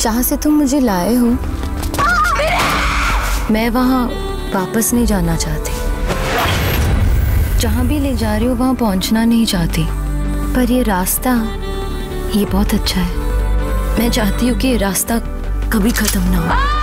जहाँ से तुम मुझे लाए हो, मैं वहाँ वापस नहीं जाना चाहती। जहाँ भी ले जा रही हो, वहाँ पहुँचना नहीं चाहती। पर ये रास्ता, ये बहुत अच्छा है। मैं चाहती हूँ कि ये रास्ता कभी खत्म ना हो।